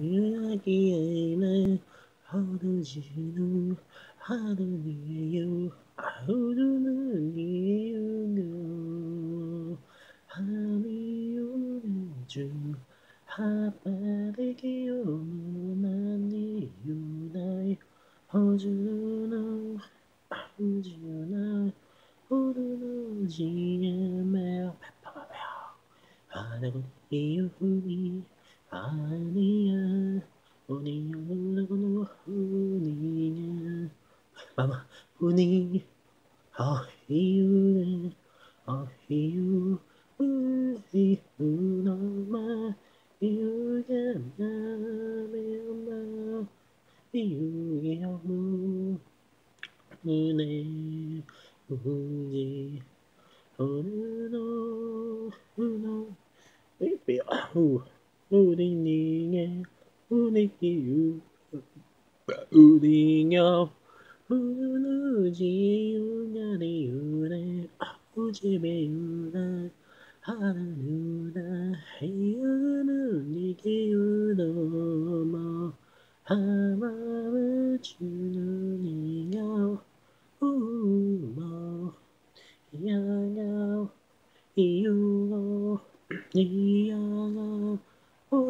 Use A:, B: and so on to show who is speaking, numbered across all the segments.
A: 이야기에는 하루지는 하루니에요 하루는 이유는 하루는 중 하빠르게 오는 이유나이 호주는 호주나 호루는 지에매 하나군 이유니 아니야 오니야 오라고는 오니야 마마 오니 아 이유네 아 이유 우리 우나마 이유야 나메마 이유야 무 우네 우지 오르노 우노 삐삐 아우 Odinga, Odinga, Odinga, Uji, Ugari, Ure, Uji, Beuna, Hanuna, Hayana, Niki, Udoma, Hamama, Chununinga, Uma, Yanga, Iugo, Yanga,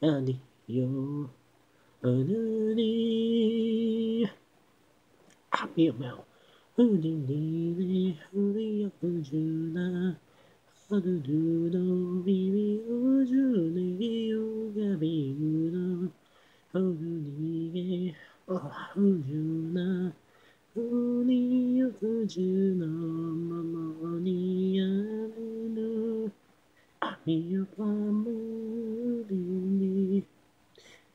A: 아니요 어느니 아미야며 우리니네 우리야 우주나 하루두도 비비 우주네 이유가 비우노 어느니게 우주나 우니 우주나 마마니야누 아미야 파무리니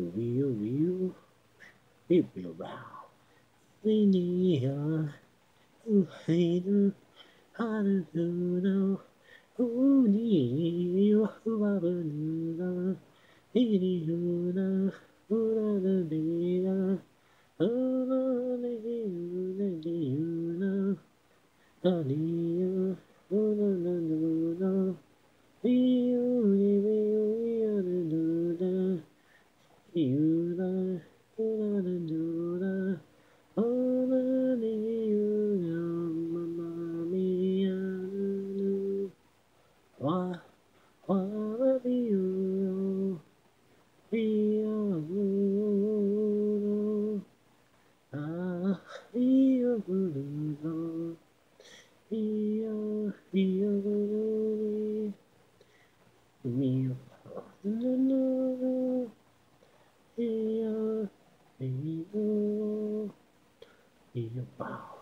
A: Will will be around. We need her. Who hate her? How do you know? Who need you? Who? Need you now? Who are? e o pau.